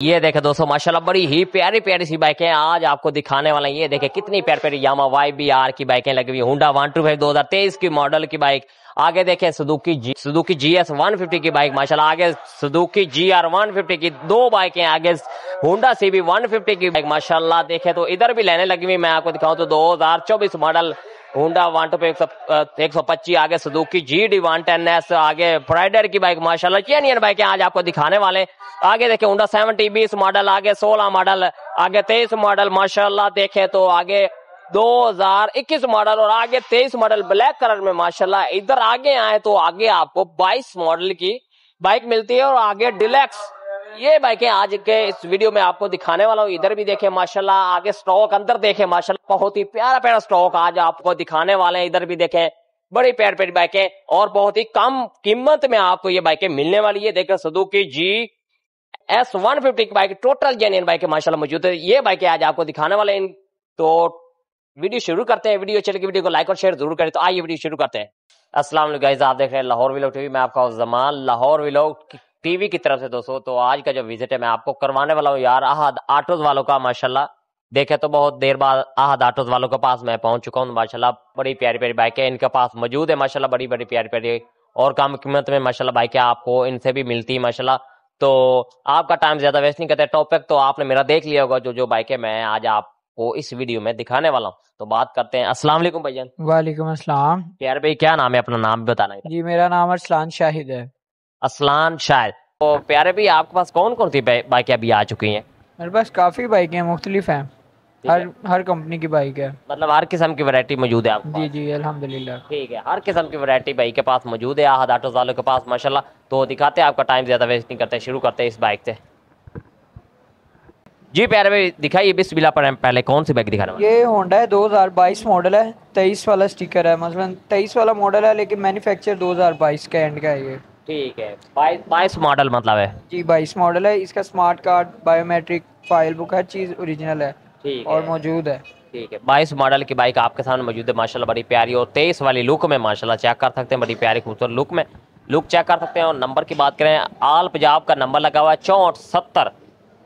ये देखे दोस्तों, माशाल्लाह बड़ी ही प्यारी प्यारी सी बाइकें आज आपको दिखाने वाला ये देखे, कितनी प्यारी प्यारी यामा वाई बी आर की बाइकें लगी हुई हुडा वन टू फाइव दो हज़ार तेईस की मॉडल की बाइक। आगे देखें Suzuki G Suzuki G S one fifty की बाइक, माशाल्लाह। आगे Suzuki G R one fifty की दो बाइकें, आगे Honda C B one fifty की बाइक, माशाल्लाह। देखे तो इधर भी लेने लगी हुई मैं आपको दिखाऊँ तो दो हज़ार चौबीस मॉडल होंडा वन टू एक सौ पच्चीस आगे Suzuki G D one ten S आगे फ्राइडर की बाइक माशाल्लाह चैनियन बाइक आज आपको दिखाने वाले आगे देखे होंडा सेवेंटी बीस मॉडल आगे सोलह मॉडल आगे तेईस मॉडल माशाल्लाह, देखे तो आगे 2021 मॉडल और आगे 23 मॉडल ब्लैक कलर में, माशाल्लाह, इधर आगे आए तो आगे आपको 22 मॉडल की बाइक मिलती है और आगे डिलेक्स ये बाइकें आज के इस वीडियो में आपको दिखाने वाला हूँ। इधर भी देखे, माशाल्लाह, आगे स्टॉक, अंदर देखे, माशाल्लाह, बहुत ही प्यारा प्यारा स्टॉक आज आपको दिखाने वाले हैं। इधर भी देखे, बड़ी प्यार प्यारी बाइकें और बहुत ही कम कीमत में आपको ये बाइकें मिलने वाली है। देखे की G S one fifty bike total genuine bike माशाला मौजूद है। ये बाइकें आज आपको दिखाने वाले हैं। तो वीडियो शुरू करते हैं। वीडियो चल वीडियो को लाइक और शेयर ज़रूर करें। तो आइए वीडियो शुरू करते हैं। असला आप देख रहे हैं लाहौर विलोक टीवी मैं आपका जमान लाहौर विलोक टीवी की तरफ़ से दोस्तों तो आज का जो विज़िट है मैं आपको करवाने वाला हूँ यार आहद आटोज वालों का माशाल्लाह। देखे तो बहुत देर बाद आहद आटोज वालों के पास मैं पहुँच चुका हूँ माशाल्लाह। बड़ी प्यारी प्यारी बाइकें इनके पास मौजूद है माशाल्लाह बड़ी बड़ी प्यारी प्यारी और कम कीमत में माशाल्लाह बाइकें आपको इनसे भी मिलती है माशाल्लाह। तो आपका टाइम ज़्यादा वेस्ट नहीं करते टॉपिक तो आपने मेरा देख लिया होगा जो जो बाइकें मैं आज आपको इस वीडियो में दिखाने वाला हूँ। तो बात करते हैं। अस्सलाम वालेकुम भाईजान वालेकुम अस्सलाम। प्यार भाई क्या नाम है अपना? नाम भी बताना जी मेरा नाम अरसलान शाहिद है। असलान शाहिद तो प्यारे भाई आपके पास कौन कौन सी बाइकें अभी आ चुकी हैं? मेरे पास काफ़ी बाइकें मुख्तलिफ़ हैं। हर हर कंपनी की बाइक है। मतलब हर किस्म की वैरायटी मौजूद है आपके जी जी अल्हम्दुलिल्लाह। ठीक है हर किस्म की वैरायटी बाइक के पास मौजूद है आहद ऑटो वालों के पास माशाल्लाह। तो दिखाते हैं आपका टाइम ज़्यादा वेस्ट नहीं करते शुरू करते हैं इस बाइक से। जी प्यारे भाई दिखाइए बिस्मिल्लाह पर पहले कौन सी बाइक दिखा रहा हूँ ये होंडा है 2022 मॉडल है 23 वाला स्टिकर है मतलब 23 वाला मॉडल है लेकिन मैन्युफैक्चर 2022 का एंड का है ये। ठीक है। बाईस मॉडल मतलब है। जी बाईस मॉडल है। इसका smart card biometric file book हर चीज़ ओरिजिनल है ठीक और मौजूद है। ठीक है। बाईस मॉडल की बाइक आपके सामने मौजूद है। माशाल्लाह बड़ी प्यारी और तेईस वाली लुक में माशाल्लाह चेक कर सकते हैं। बड़ी प्यारी खूबसूरत लुक में। लुक चेक कर सकते हैं और नंबर की बात करें आल पंजाब का नंबर लगा हुआ है चौंठ सत्तर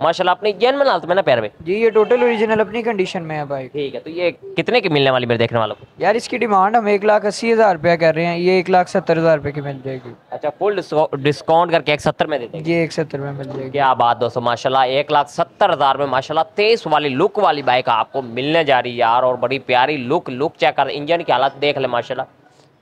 माशाल्लाह अपनी जैन में हालत में ना प्यार में? जी ये टोटल ओरिजिनल अपनी कंडीशन में है भाई। ठीक है तो ये कितने की मिलने वाली मेरे देखने वालों को? यार इसकी डिमांड हम एक लाख अस्सी हज़ार रुपया कर रहे हैं ये एक लाख सत्तर हज़ार रुपये की मिल जाएगी। अच्छा फुल डिस्काउंट करके एक सत्तर में दे देंगे? जी एक सत्तर में मिल जाएगी। क्या बात दोस्तों माशाल्लाह एक लाख सत्तर हज़ार में माशाल्लाह तेईस वाली लुक वाली बाइक आपको मिलने जा रही है यार और बड़ी प्यारी लुक लुक चेक कर इंजन की हालत देख ले माशाल्लाह।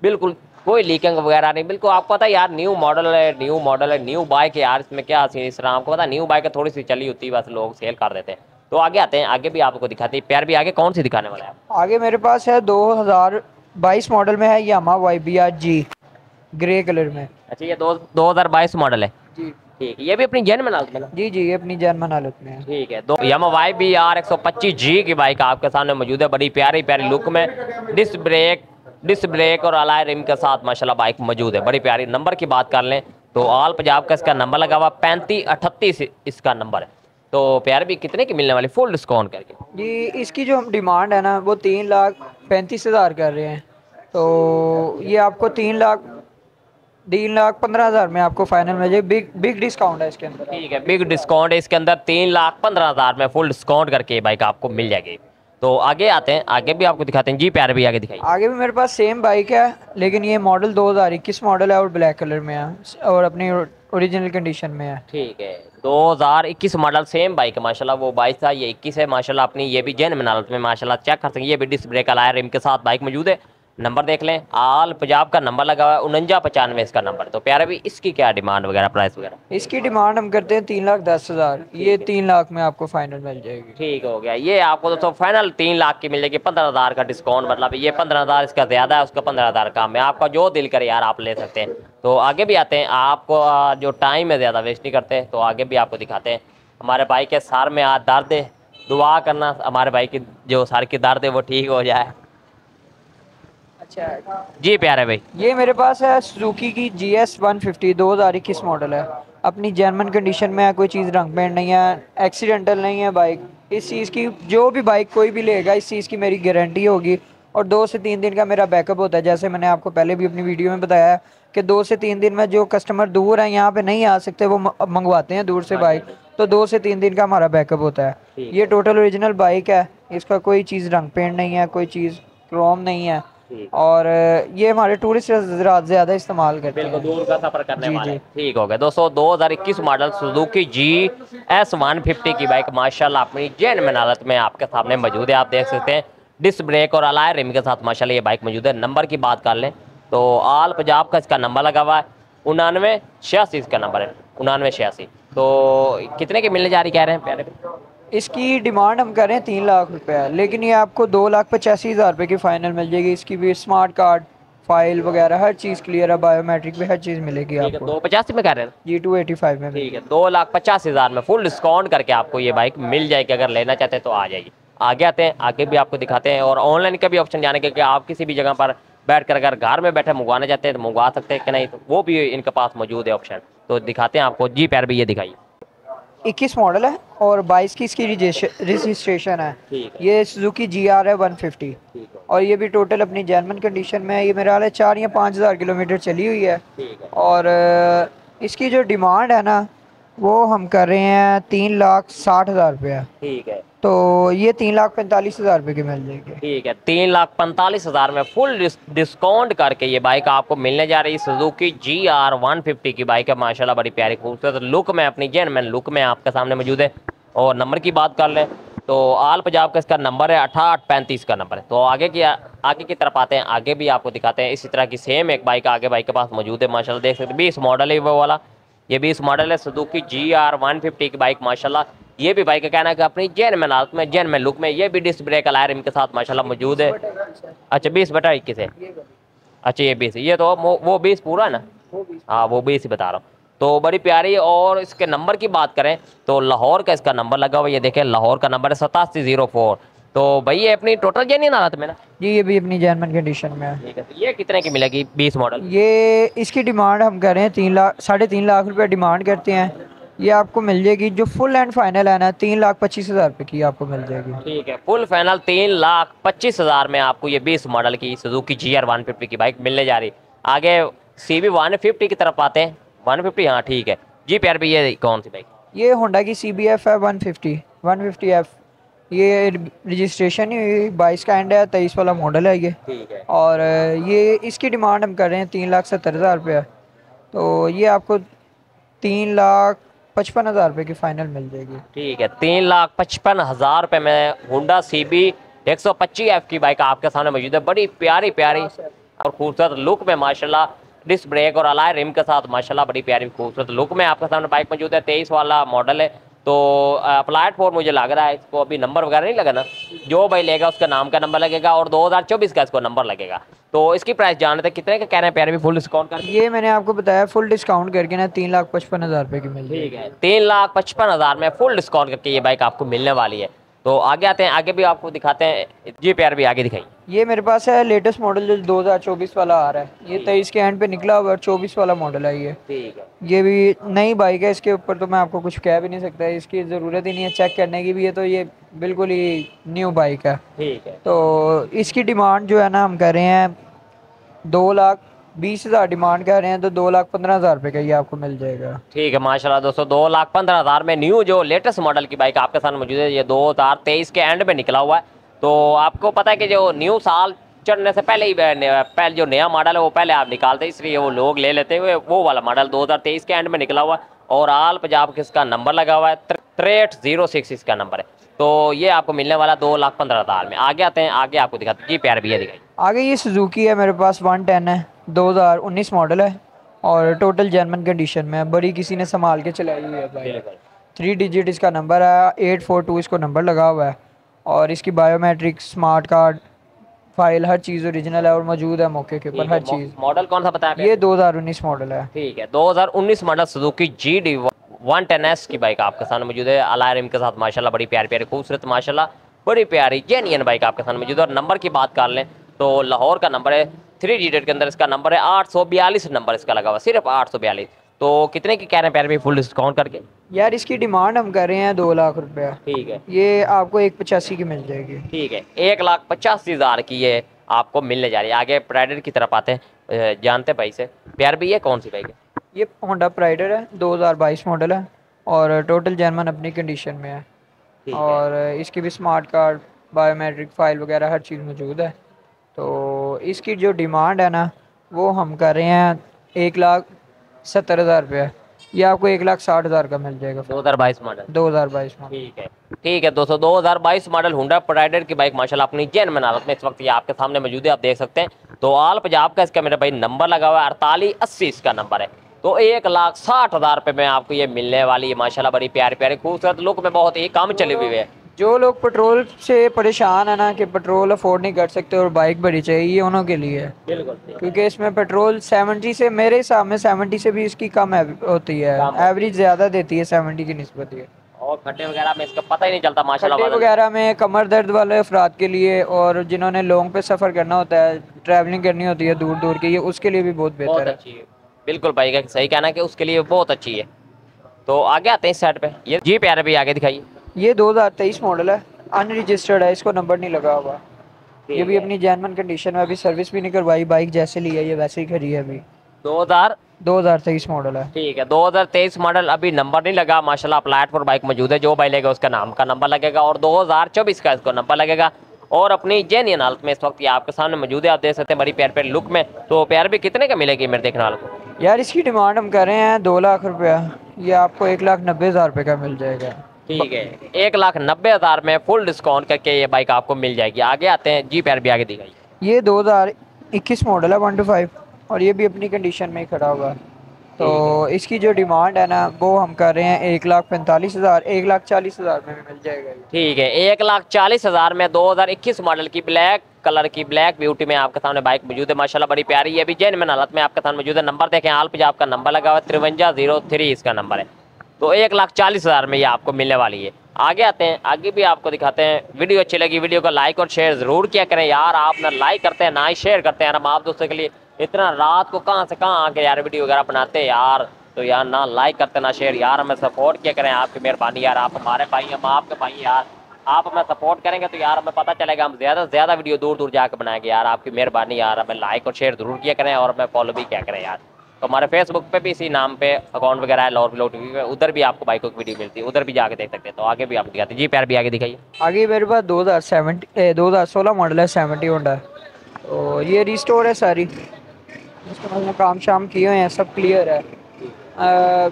बिल्कुल कोई लीकिंग वगैरह नहीं। बिल्कुल आपको पता है यार न्यू मॉडल है न्यू मॉडल है न्यू बाइक है यार इसमें क्या सीन इस आपको पता न्यू बाइक थोड़ी सी चली होती है बस लोग सेल कर देते हैं। तो आगे आते हैं आगे भी आपको दिखाते हैं। प्यार भी आगे कौन सी दिखाने वाले हैं? आगे मेरे पास है दो हज़ार बाईस मॉडल में है Yamaha Y B R G grey colour में। अच्छा ये दो दो हज़ार बाईस मॉडल है? जी। ठीक है ये भी अपनी जर्मन हालत में जी जी ये अपनी जर्मन हालत में है। ठीक है दो यामा वाई बी आर एक सौ पच्चीस जी की बाइक आपके सामने मौजूद है। बड़ी प्यारी प्यारी लुक में। डिस्क ब्रेक डिस्क ब्रेक और अलाय रिम के साथ माशाल्लाह बाइक मौजूद है। बड़ी प्यारी नंबर की बात कर लें तो ऑल पंजाब का इसका नंबर लगा हुआ पैंतीस अठतीस इसका नंबर है। तो प्यार भी कितने की मिलने वाली? फुल डिस्काउंट करके। जी इसकी जो हम डिमांड है ना वो तीन लाख पैंतीस हज़ार कर रहे हैं। तो ये आपको तीन लाख तीन लाख पंद्रह हज़ार में आपको फाइनल मिल जाए बिग बिग डिस्काउंट है इसके अंदर। ठीक है बिग डिस्काउंट है इसके अंदर तीन लाख पंद्रह हज़ार में फुल डिस्काउंट करके बाइक आपको मिल जाएगी। तो आगे आते हैं आगे भी आपको दिखाते हैं। जी प्यारे भी आगे दिखाई आगे भी मेरे पास सेम बाइक है लेकिन ये मॉडल 2021 मॉडल है और ब्लैक कलर में है और अपनी ओरिजिनल कंडीशन में है। ठीक है 2021 मॉडल सेम बाइक है माशाल्लाह वो बाइक था ये 21 है माशाल्लाह अपनी ये भी जैन में में माशाल्लाह चेक कर सकते हैं ये भी डिस्क ब्रेक अलायर रिम के साथ बाइक मौजूद है। नंबर देख लें। आल पंजाब का नंबर लगा हुआ है उनंजा पचानवे इसका नंबर। तो प्यारा भी इसकी क्या डिमांड वगैरह प्राइस वगैरह? इसकी डिमांड हम करते हैं तीन लाख दस हज़ार। ये तीन लाख में आपको फाइनल मिल जाएगी। ठीक हो गया। ये आपको दोस्तों फाइनल तीन लाख की मिल जाएगी। पंद्रह हज़ार का डिस्काउंट मतलब ये पंद्रह हज़ार इसका ज़्यादा है उसका पंद्रह हज़ार काम है। आपका जो दिल करे यार आप ले सकते हैं। तो आगे भी आते हैं। आपको जो टाइम है ज़्यादा वेस्ट नहीं करते। तो आगे भी आपको दिखाते हैं। हमारे भाई के सार में आज दर्द है। दुआ करना हमारे भाई की जो सार की दर्द है वो ठीक हो जाए। अच्छा। जी प्यारे भाई। ये मेरे पास है सुजुकी की जी एस वन फिफ्टी दो हज़ार इक्कीस मॉडल है। अपनी जर्मन कंडीशन में है कोई चीज़ रंग पेंट नहीं है एक्सीडेंटल नहीं है बाइक इस चीज़ की जो भी बाइक कोई भी लेगा इस चीज़ की मेरी गारंटी होगी। और दो से तीन दिन का मेरा बैकअप होता है। जैसे मैंने आपको पहले भी अपनी वीडियो में बताया कि दो से तीन दिन में जो कस्टमर दूर हैं यहाँ पे नहीं आ सकते वो मंगवाते हैं दूर से बाइक तो दो से तीन दिन का हमारा बैकअप होता है। ये टोटल ओरिजिनल बाइक है। इसका कोई चीज़ रंग पेंट नहीं है कोई चीज़ क्रोम नहीं है। और ये हमारे टूरिस्ट ज़्यादा इस्तेमाल करते हैं। दूर का सफ़र करने जी, वाले। ठीक हो गया। दोस्तों 2021 model Suzuki G S one fifty की बाइक माशाल्लाह अपनी जेनविन हालत में आपके सामने मौजूद है। आप देख सकते हैं डिस्क ब्रेक और अलाय रिम के साथ माशाल्लाह ये बाइक मौजूद है। नंबर की बात कर लें तो आल पंजाब का इसका नंबर लगा हुआ है। उनानवे छियासी इसका नंबर है। उनानवे छियासी। तो कितने की मिलने जा रही कह रहे हैं? प्यारे? इसकी डिमांड हम कर रहे हैं तीन लाख रुपए लेकिन ये आपको दो लाख पचासी हज़ार रुपये की फ़ाइनल मिल जाएगी। इसकी भी स्मार्ट कार्ड फ़ाइल वगैरह हर चीज़ क्लियर है। बायोमेट्रिक भी हर चीज़ मिलेगी आपको। दो पचासी में कह रहे हैं? जी टू एटी फाइव में ठीक है दो लाख पचास हज़ार में फुल डिस्काउंट करके आपको ये बाइक मिल जाएगी। अगर लेना चाहते हैं तो आ जाइए। आगे आते हैं आगे भी आपको दिखाते हैं। और ऑनलाइन का भी ऑप्शन जाने के कि आप किसी भी जगह पर बैठ कर अगर घर में बैठे मंगवाना चाहते हैं तो मंगवा सकते हैं कि नहीं तो वो भी इनके पास मौजूद है ऑप्शन तो दिखाते हैं आपको। जी पैर भी ये दिखाइए। इक्कीस मॉडल है और बाईस की इसकी रजिस्ट्रेशन है। ये सुजुकी जी आर है वन फिफ्टी और ये भी टोटल अपनी जर्मन कंडीशन में है। ये मेरा हाल है चार या पाँच हज़ार किलोमीटर चली हुई है। और इसकी जो डिमांड है ना वो हम कर रहे हैं तीन लाख साठ हज़ार रुपया। ठीक है। तो ये तीन लाख पैंतालीस हज़ार रुपये की मिल जाएगी। ठीक है, तीन लाख पैंतालीस हज़ार में फुल डिस्काउंट करके ये बाइक आपको मिलने जा रही है Suzuki G R one fifty की बाइक है, माशाल्लाह बड़ी प्यारी खूबसूरत लुक में, अपनी जेनमैन लुक में आपके सामने मौजूद है। और नंबर की बात कर लें तो आल पंजाब का इसका नंबर है अठाठ पैंतीस का नंबर है। तो आगे की आगे की तरफ़ आते हैं, आगे भी आपको दिखाते हैं, इसी तरह की सेम एक बाइक आगे बाइक के पास मौजूद है, माशाल्लाह देख सकते बीस मॉडल है वो वाला। ये बीस मॉडल है Suzuki G R one fifty की बाइक माशाल्लाह। ये भी भाई का कहना है कि अपनी जैन में हालत में जैन में लुक में ये भी डिस्क ब्रेक अलायर इनके साथ माशाल्लाह मौजूद है। अच्छा बीस बटा इक्कीस है। अच्छा ये बीस ये तो वो- बीस पूरा है ना? हाँ वो बीस ही बता रहा हूँ। तो बड़ी प्यारी और इसके नंबर की बात करें तो लाहौर का इसका नंबर लगा हुआ ये देखें लाहौर का नंबर है सतासी ज़ीरो फोर। तो भाई ये अपनी टोटल जेन्यन हालत में ना? जी ये भी अपनी जर्मन कंडीशन में है। तो ये कितने की मिलेगी? बीस मॉडल ये इसकी डिमांड हम कर रहे हैं तीन लाख साढ़े तीन लाख रुपए डिमांड करते हैं। ये आपको मिल जाएगी जो फुल एंड फाइनल है ना तीन लाख पच्चीस हज़ार रुपये की आपको मिल जाएगी। ठीक है फुल फाइनल तीन लाख पच्चीस हज़ार में आपको ये बीस मॉडल की Suzuki G R one fifty की बाइक मिलने जा रही। आगे सी बी वन फिफ्टी की तरफ़ आते हैं। वन फिफ्टी हाँ ठीक है। जी प्यार भी ये कौन सी बाइक ये होंडा की सी बी एफ़ है one fifty one fifty F ये रजिस्ट्रेशन ही बाईस का एंड है तेईस वाला मॉडल है ये। ठीक है। और ये इसकी डिमांड हम कर रहे हैं तीन लाख सत्तर हज़ार रुपया। तो ये आपको तीन लाख पचपन हज़ार रुपये की फ़ाइनल मिल जाएगी। ठीक है तीन लाख पचपन हज़ार रुपए में हुडा सी बी एक सौ पच्चीस एफ़ की बाइक आपके सामने मौजूद है। बड़ी प्यारी प्यारी और खूबसूरत लुक में माशाल्लाह डिस्क ब्रेक और अलाय रिम के साथ माशाल्लाह बड़ी प्यारी खूबसूरत लुक में आपके सामने बाइक मौजूद है। तेईस वाला मॉडल है तो प्लेटफॉर्म मुझे लग रहा है इसको अभी नंबर वगैरह नहीं लगा ना? जो भाई लेगा उसका नाम का नंबर लगेगा और 2024 का इसको नंबर लगेगा। तो इसकी प्राइस जानते हैं थे कितने का कह रहे हैं प्यारे भी फुल डिस्काउंट कर ये मैंने आपको बताया फुल डिस्काउंट करके ना तीन लाख पचपन हज़ार रुपये की मिल ठीक है तीन लाख पचपन हज़ार में फुल डिस्काउंट करके ये बाइक आपको मिलने वाली है। तो आगे आते हैं आगे भी आपको दिखाते हैं जी प्यार भी आगे दिखाई ये मेरे पास है लेटेस्ट मॉडल जो 2024 वाला आ रहा है। ये तेईस के एंड पे निकला हुआ है चौबीस वाला मॉडल है ये। ठीक है। ये भी नई बाइक है इसके ऊपर तो मैं आपको कुछ कह भी नहीं सकता इसकी ज़रूरत ही नहीं है चेक करने की भी है तो ये बिल्कुल ही न्यू बाइक है। ठीक है। तो इसकी डिमांड जो है ना हम कर रहे हैं दो लाख बीस हज़ार डिमांड कर रहे हैं तो दो लाख पंद्रह हज़ार रुपये का ये आपको मिल जाएगा। ठीक है माशाल्लाह दोस्तों दो लाख पंद्रह हज़ार में न्यू जो लेटेस्ट मॉडल की बाइक आपके साथ मौजूद है ये दो हज़ार तेईस के एंड में निकला हुआ है। तो आपको पता है कि जो न्यू साल चढ़ने से पहले ही पहले जो नया मॉडल है वो पहले आप निकालते हैं इसलिए वो लोग ले लेते हुए वो वाला मॉडल दो हज़ार तेईस के एंड में निकला हुआ है। और आल पंजाब के इसका नंबर लगा हुआ है त्रेट ज़ीरो सिक्स इसका नंबर है। तो ये आपको मिलने वाला दो लाख पंद्रह हज़ार में। आगे आते हैं आगे आपको दिखाते हैं। जी प्यार भैया दिखाई आगे ये सुजुकी है मेरे पास वन टेन है। दो हज़ार उन्नीस मॉडल है और टोटल जर्मन कंडीशन में है। बड़ी किसी ने संभाल के चलाई हुई है भाई। थ्री डिजिट इसका नंबर है एट फोर टू इसको नंबर लगा हुआ है। और इसकी बायोमेट्रिक स्मार्ट कार्ड फ़ाइल हर चीज़ ओरिजिनल है और मौजूद है मौके के ऊपर हर चीज़। मॉडल कौन सा बताया ये 2019 मॉडल है। ठीक है 2019 model Suzuki G D one ten S की बाइक आपके सामने मौजूद है। अलायरम के साथ माशाल्लाह बड़ी प्यारी प्यारी खूबसूरत माशाल्लाह बड़ी प्यारी जेनियन बाइक आपके सामने मौजूद है। और नंबर की बात कर लें तो लाहौर का नंबर है थ्री डिजिट के अंदर इसका नंबर है आठ सौ बयालीस नंबर इसका लगा हुआ सिर्फ़ आठ सौ बयालीस। तो कितने की कह रहे हैं प्यारे भाई फुल डिस्काउंट करके? यार इसकी डिमांड हम कर रहे हैं दो लाख रुपया। ठीक है। ये आपको एक पचासी की मिल जाएगी। ठीक है एक लाख पचासी हज़ार की ये आपको मिलने जा रही है। आगे प्राइडर की तरफ़ आते हैं। जानते हैं भाई से। प्यार भी ये कौन सी बाइक है ये होंडा प्राइडर है 2022 मॉडल है और टोटल जर्मन अपनी कंडीशन में है। है। और इसकी भी स्मार्ट कार्ड बायोमेट्रिक फ़ाइल वगैरह हर चीज़ मौजूद है। तो इसकी जो डिमांड है ना वो हम कर रहे हैं एक लाख सत्तर हज़ार रुपये। ये आपको एक लाख साठ हज़ार का मिल जाएगा। दो हज़ार बाईस मॉडल दो हज़ार बाईस में ठीक है। ठीक है दोस्तों 2022 मॉडल हुंडा प्राइडर की बाइक माशाल्लाह अपनी जैन में हालत में इस वक्त ये आपके सामने मौजूद है। आप देख सकते हैं तो आल पंजाब का इसका मेरा भाई नंबर लगा हुआ है अड़तालीस अस्सी इसका नंबर है। तो एक लाख साठ हज़ार रुपये में आपको ये मिलने वाली है माशाल्लाह बड़ी प्यारी प्यारी खूबसूरत लुक में बहुत ही कम चली हुई है। जो लोग पेट्रोल से परेशान है ना कि पेट्रोल अफोर्ड नहीं कर सकते और बाइक बड़ी चाहिए ये उन्हों के लिए। है क्योंकि इसमें पेट्रोल 70 से मेरे हिसाब में 70 से भी इसकी कम होती है। एवरेज ज़्यादा देती है 70 की निस्बत ये। और वगैरह में इसका पता ही नहीं चलता माशाल्लाह खड्डे वगैरह में कमर दर्द वाले अफराद के लिए और जिन्होंने लॉन्ग पे सफ़र करना होता है ट्रैवलिंग करनी होती है दूर दूर की ये उसके लिए भी बहुत बहुत बेहतर है। बिल्कुल भाई का सही कहना है कि उसके लिए बहुत अच्छी है। तो आगे आते हैं इस साइड पे। ये जी प्यारे भी आगे दिखाइए। ये 2023 मॉडल है। अनरजिस्टर्ड है इसको नंबर नहीं लगा हुआ। ये भी अपनी जैनमन कंडीशन में अभी सर्विस भी नहीं करवाई बाइक जैसे ली है ये वैसे ही खड़ी है अभी। 2000 2023 मॉडल है। ठीक है 2023 मॉडल अभी नंबर नहीं लगा माशाल्लाह प्लेट पर बाइक मौजूद है जो भाई लेगा उसका नाम का नंबर लगेगा और 2024 का इसको नंबर लगेगा। और अपनी जेन्यन हालत में इस वक्त ये आपके सामने मौजूद है आप देख सकते हैं बड़ी प्यार प्यार लुक में। तो प्यार भी कितने का मिलेगी मेरे देखने वाले को? यार इसकी डिमांड हम कर रहे हैं दो लाख रुपया। ये आपको एक लाख नब्बे हज़ार रुपये का मिल जाएगा। ठीक है। एक लाख नब्बे हज़ार में फुल डिस्काउंट करके ये बाइक आपको मिल जाएगी। आगे आते हैं। जी पैर भी आगे दिखाइए। ये 2021 मॉडल है वन टू फाइव और ये भी अपनी कंडीशन में ही खड़ा हुआ है। तो इसकी जो डिमांड है ना वो हम कर रहे हैं एक लाख पैंतालीस हज़ार एक लाख चालीस हज़ार में भी मिल जाएगा ठीक है। एक लाख चालीस हज़ार में 2021 मॉडल की ब्लैक कलर की ब्लैक ब्यूटी में आपके सामने बाइक मौजूद है। माशाल्लाह बड़ी प्यारी है अभी जैन में हालत में आपके सामने मौजूद है। नंबर देखें। आल पंजाब का नंबर लगा हुआ है तिरवंजा ज़ीरो थ्री इसका नंबर है। तो एक लाख चालीस हज़ार में ये आपको मिलने वाली है। आगे आते हैं, आगे भी आपको दिखाते हैं। वीडियो अच्छी लगी, वीडियो को लाइक और शेयर ज़रूर किया करें। यार, आप ना लाइक करते हैं, ना ही शेयर करते हैं। यार, हम आप दोस्तों के लिए इतना रात को कहाँ से कहाँ आके यार वीडियो वगैरह बनाते हैं यार। तो यार, ना लाइक करते, ना शेयर यार, हमें सपोर्ट किया करें। आपकी मेहरबानी यार। आप हमारे भाई हम आपके भाई यार। आप हमें सपोर्ट करेंगे तो यार हमें पता चलेगा, हम ज़्यादा से ज़्यादा वीडियो दूर दूर जाकर बनाएँगे। यार, आपकी मेहरबानी यार। हमें लाइक और शेयर ज़रूर किया करें और हमें फॉलो भी किया करें यार। तो हमारे फेसबुक पे भी इसी नाम पे अकाउंट वगैरह है लॉर ब्लॉग टीवी पे उधर भी आपको बाइकों की वीडियो मिलती है उधर भी जाके देख सकते हैं। तो आगे भी आपको दिखाते जी प्यार भी आगे दिखाइए। आगे मेरे पास दो हज़ार सेवेंटी दो हज़ार सोलह मॉडल है सेवेंटी होंडा तो ये रिस्टोर है सारी। काम शाम किए हुए हैं सब क्लियर है। अ,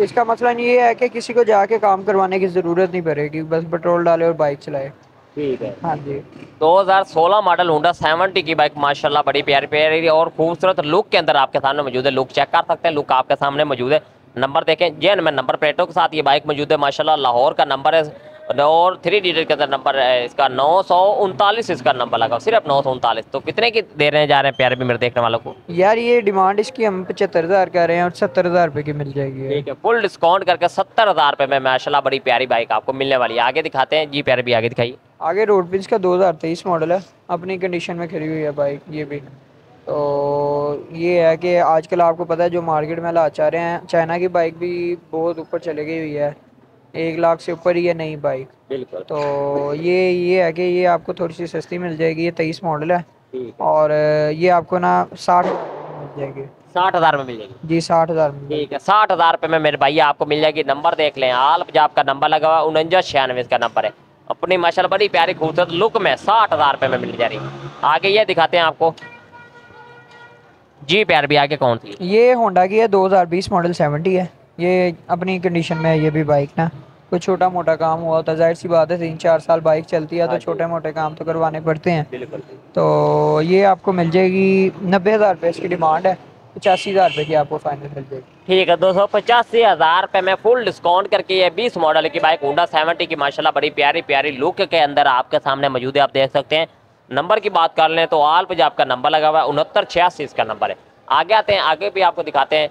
इसका मसला ये है कि किसी को जाके काम करवाने की ज़रूरत नहीं पड़ेगी बस पेट्रोल डाले और बाइक चलाए। ठीक है। हाँ जी। 2016 मॉडल होंडा 70 की बाइक माशाल्लाह बड़ी प्यारी प्यारी और खूबसूरत लुक के अंदर आपके सामने मौजूद है। लुक चेक कर सकते हैं लुक आपके सामने मौजूद है। नंबर देखें जैन में नंबर प्लेटों के साथ ये बाइक मौजूद है माशाल्लाह। लाहौर का नंबर है और थ्री डिजिट के अंदर नंबर है इसका नौ सौ उनतालीस इसका नंबर लगा सिर्फ़ नौ सौ उनतालीस। तो कितने की दे रहे हैं जा रहे हैं प्यारे भी मेरे देखने वालों को? यार ये डिमांड इसकी हम पचहत्तर हज़ार कर रहे हैं और सत्तर हज़ार रुपये की मिल जाएगी ठीक है फुल डिस्काउंट करके सत्तर हज़ार रुपये में माशाल्लाह बड़ी प्यारी बाइक आपको मिलने वाली है। आगे दिखाते हैं। जी प्यारे भी आगे दिखाइए। आगे रोड पिंस का 2023 मॉडल है। अपनी कंडीशन में खड़ी हुई है बाइक ये भी। तो ये है कि आजकल आपको पता है जो मार्केट में हालात चाह रहे हैं चाइना की बाइक भी बहुत ऊपर चले गई हुई है। एक लाख से ऊपर ही है नई बाइक बिल्कुल। तो ये ये है कि ये आपको थोड़ी सी सस्ती मिल जाएगी ये तेईस मॉडल है। और ये आपको ना साठ मिल जाएगी। साठ हज़ार में मिल जाएगी जी साठ हज़ार में ठीक है साठ हज़ार रुपये में मेरे भाई आपको मिल जाएगी नंबर देख लें। आल पंजाब का नंबर लगा हुआ उनंजा छियानवे इसका नंबर है। अपनी माशाल्लाह बड़ी प्यारी खूबसूरत लुक में साठ हज़ार रुपये में मिल जा रही है। आगे ये दिखाते हैं आपको। जी प्यार भी आगे कौन सी? ये होंडा की है 2020 मॉडल 70 है। ये अपनी कंडीशन में है ये भी बाइक ना। कोई छोटा मोटा काम हुआ होता है ज़ाहिर सी बात है तीन चार साल बाइक चलती है हाँ तो छोटे मोटे काम तो करवाने पड़ते हैं। बिल्कुल। तो ये आपको मिल जाएगी नब्बे हज़ार रुपये इसकी डिमांड है पचासी हज़ार रुपये की आपको फाइनल मिल जाएगी। ठीक है दो सौ पचासी हज़ार रुपये में फुल डिस्काउंट करके ये बीस मॉडल की बाइक होंडा सेवेंटी की माशाल्लाह बड़ी प्यारी प्यारी लुक के अंदर आपके सामने मौजूद है आप देख सकते हैं। नंबर की बात कर लें तो आल पंजाब आपका नंबर लगा हुआ है उनहत्तर छियासी इसका नंबर है। आगे आते हैं आगे भी आपको दिखाते हैं।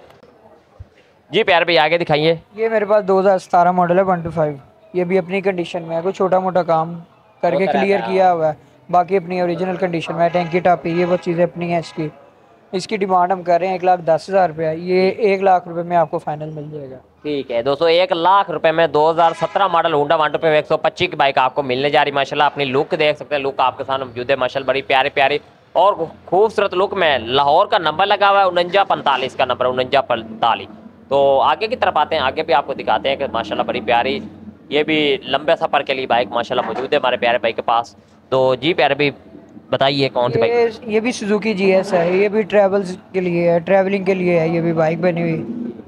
जी प्यार भाई आगे दिखाइए। ये मेरे पास दो हज़ार सतारह मॉडल है वन टू फाइव ये भी अपनी कंडीशन में है कोई छोटा मोटा काम करके क्लियर किया हुआ है। बाकी अपनी ओरिजिनल कंडीशन में है टैंकी टापी ये वो चीज़ें अपनी हैं इसकी। इसकी डिमांड हम कर रहे हैं एक लाख दस हज़ार रुपया। ये एक लाख रुपए में आपको फाइनल मिल जाएगा। ठीक है दोस्तों एक लाख रुपए में 2017 मॉडल होंडा वन टू एक सौ पच्चीस की बाइक आपको मिलने जा रही माशाल्लाह। अपनी लुक देख सकते हैं लुक आपके सामने मौजूद है माशाल्लाह बड़ी प्यारी प्यारी और खूबसूरत लुक में लाहौर का नंबर लगा हुआ है उनंजा पैंतालीस का नंबर उनंजा पैंतालीस। तो आगे की तरफ़ आते हैं, आगे भी आपको दिखाते हैं कि माशाल्लाह बड़ी प्यारी, ये भी लंबे सफ़र के लिए बाइक माशाल्लाह मौजूद है हमारे प्यारे भाई के पास। तो जी प्यारे भी बताइए कौन सी बाइक? ये भी सुजुकी जी एस है, ये भी ट्रैवल्स के लिए है ट्रैवलिंग के लिए है, ये भी बाइक बनी हुई।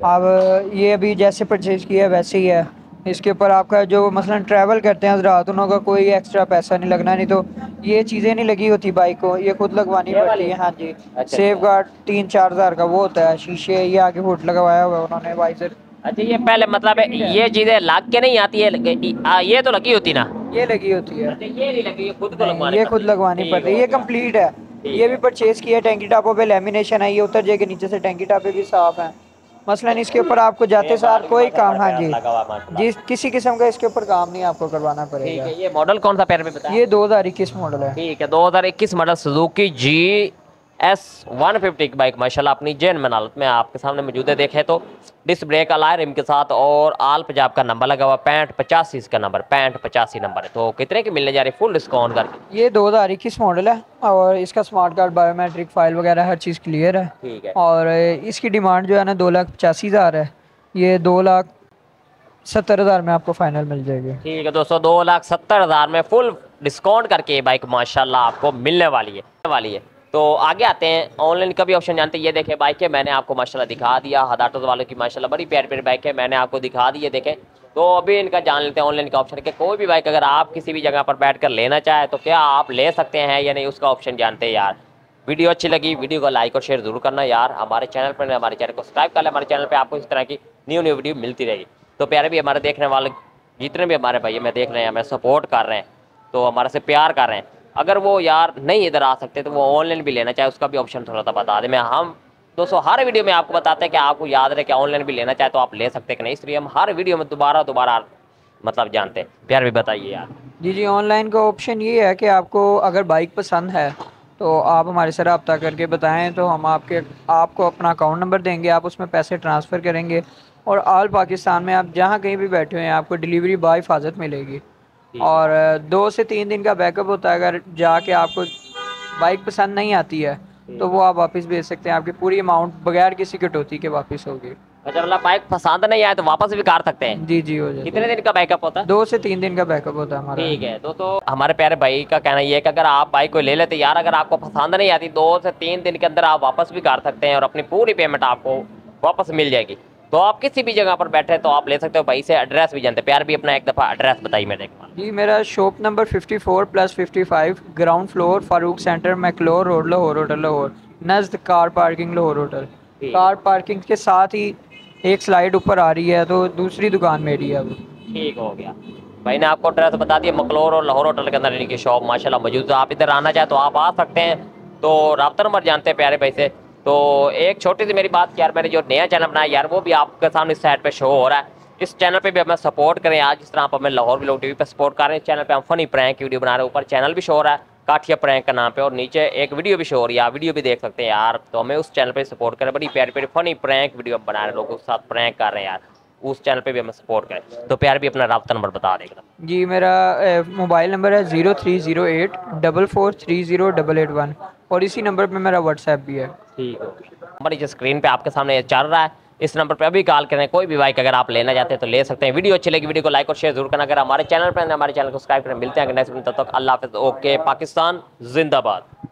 अब ये अभी जैसे परचेज़ किया है, वैसे ही है। इसके ऊपर आपका जो मसलन ट्रैवल करते हैं हजरात उनका कोई एक्स्ट्रा पैसा नहीं लगना नहीं तो ये चीज़ें नहीं लगी होती बाइक को ये खुद लगवानी पड़ती है हाँ जी। अच्छा, सेफ़ गार्ड तीन चार हज़ार का वो होता है शीशे ये आगे हुड लगवाया हुआ है उन्होंने वाइजर अच्छा ये पहले मतलब ये चीज़ें लाग के नहीं आती है आ, ये तो लगी होती ना? ये लगी होती है। अच्छा ये नहीं लगी ये खुद को लगवानी ये खुद पड़ती है। लगवानी पड़ती है ये गया। कंप्लीट है। ये भी परचेज किया टैंकी टापों पे लेमिनेशन है ये उतर जाएगी नीचे से टैंकी टापे भी साफ़ हैं। मसलन इसके ऊपर आपको जाते सार कोई काम हाँ जी। जिस किसी किस्म का इसके ऊपर काम नहीं आपको करवाना पड़ेगा। ये मॉडल कौन सा पैर में बताया? ये दो हज़ार इक्कीस मॉडल है। ठीक है 2021 model Suzuki G S one fifty की बाइक माशाल्लाह अपनी जैन में हालत में आपके सामने मौजूद है। देखें तो डिस्क ब्रेक अलाय रिम के साथ और आल पंजाब का नंबर लगा हुआ पैंठ पचासी इसका नंबर पैंठ पचासी नंबर है। तो कितने की मिलने जा रही है? फुल डिस्काउंट करके। ये दो हज़ार इक्कीस मॉडल है और इसका स्मार्ट कार्ड बायोमेट्रिक फ़ाइल वगैरह हर चीज़ क्लियर है। ठीक है। और इसकी डिमांड जो है ना दो लाख पचासी हज़ार है। ये दो लाख सत्तर हज़ार में आपको फाइनल मिल जाएगी। ठीक है दोस्तों दो लाख सत्तर हज़ार में फुल डिस्काउंट करके ये बाइक माशाल्लाह आपको मिलने वाली है वाली है। तो आगे आते हैं। ऑनलाइन का भी ऑप्शन जानते हैं। ये देखें बाइक है। मैंने आपको माशाल्लाह दिखा दिया। हदाटों वालों की माशाल्लाह बड़ी प्यार प्यारी बाइक है। मैंने आपको दिखा दी है देखें। तो अभी इनका जान लेते हैं ऑनलाइन का ऑप्शन कि। कोई भी बाइक अगर आप किसी भी जगह पर बैठ कर लेना चाहे तो क्या आप ले सकते हैं या नहीं, उसका ऑप्शन जानते हैं यार। वीडियो अच्छी लगी, वीडियो को लाइक और शेयर ज़रूर करना यार। हमारे चैनल पर, हमारे चैनल को सब्सक्राइब कर ले। हमारे चैनल पर आपको इस तरह की न्यू न्यू वीडियो मिलती रहेगी। तो प्यारे भी हमारे देखने वाले, जितने भी हमारे भाई हमें देख रहे हैं, हमें सपोर्ट कर रहे हैं। तो हमारे से प्यार कर रहे हैं। अगर वो यार नहीं इधर आ सकते तो वो ऑनलाइन भी लेना, चाहे उसका भी ऑप्शन थोड़ा सा बता दें। मैं, हम, दोस्तों, हर वीडियो में आपको बताते हैं कि आपको याद रहे कि ऑनलाइन भी लेना, चाहे तो आप ले सकते हैं कि नहीं। इसलिए हम हर वीडियो में दोबारा दोबारा मतलब जानते हैं। प्यार भी बताइए यार। जी जी ऑनलाइन का ऑप्शन ये है कि आपको अगर बाइक पसंद है तो आप हमारे से रब्ता करके बताएँ तो हम आपके, आपको अपना अकाउंट नंबर देंगे, आप उसमें पैसे ट्रांसफ़र करेंगे, और आल पाकिस्तान में आप जहाँ कहीं भी बैठे हुए हैं, आपको डिलीवरी बाय हिफाजत मिलेगी। और दो से तीन दिन का बैकअप होता है अगर जाके आपको बाइक पसंद नहीं आती है तो वो आप वापस भेज सकते हैं आपकी पूरी अमाउंट बगैर किसी कटौती के वापस होगी। अच्छा मतलब बाइक पसंद नहीं आए तो वापस भी कर सकते हैं? जी जी हो जाए कितने दिन का बैकअप होता है? दो से तीन दिन का बैकअप होता है हमारा। ठीक है दोस्तों हमारे प्यारे भाई का कहना ये है कि अगर आप बाइक को ले लेते यार अगर आपको पसंद नहीं आती दो से तीन दिन के अंदर आप वापस भी कर सकते हैं और अपनी पूरी पेमेंट आपको वापस मिल जाएगी। तो आप किसी भी जगह पर बैठे तो आप ले सकते हो भाई से एड्रेस भी जानते प्यार भी अपना एक दफ़ा एड्रेस बताइए मेरे बार जी मेरा shop number 54 plus 55 ground floor Farooq centre McLeod road Lahore hotel Lahore नज़द car parking Lahore hotel car parking के साथ ही एक स्लाइड ऊपर आ रही है तो दूसरी दुकान मेरी है वो ठीक हो गया। भाई ने आपको एड्रेस बता दिया मकलोर और लाहौर होटल के अंदर इनकी शॉप माशाल्लाह मौजूद है। आप इधर आना चाहे तो आप आ सकते हैं तो रब्ता नंबर जानते हैं प्यारे भाई से। तो एक छोटी सी मेरी बात यार, मैंने जो नया चैनल बनाया यार, वो भी आपके सामने इस साइड पे शो हो रहा है। इस चैनल पे भी हमें सपोर्ट करें आज, जिस तरह आप हमें लाहौर भी लोग टीवी पे सपोर्ट कर रहे हैं चैनल पे हम फनी प्रैंक की वीडियो बना रहे हैं। ऊपर चैनल भी शो हो रहा है, काठिया प्रैंक का नाम पे, और नीचे एक वीडियो भी शो हो रही है। आप वीडियो भी देख सकते हैं यार। तो हमें उस चैनल पे सपोर्ट करें, बड़ी प्यारी प्यारी फनी प्रैंक वीडियो हम बना रहे हैं, लोगों के साथ प्रैंक कर रहे हैं यार। उस चैनल पे भी हमें सपोर्ट करें। तो प्यार भी अपना रब्ता नंबर बता देगा। जी, मेरा मोबाइल नंबर है zero three zero eight double four three zero double eight one और इसी नंबर पर मेरा व्हाट्सएप भी है। ठीक है। नंबर स्क्रीन पे आपके सामने चल रहा है। इस नंबर पे अभी कॉल करें, कोई भी बाइक अगर आप लेना चाहते हैं तो ले सकते हैं। वीडियो अच्छी लगी, वीडियो को लाइक और शेयर ज़रूर करना। अगर हमारे चैनल पर हमारे चैनल को सब्सक्राइब करें। मिलते हैं नेक्स्ट तब तक अल्लाह ओके, पाकिस्तान, जिंदाबाद।